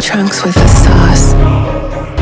trunks with the sauce.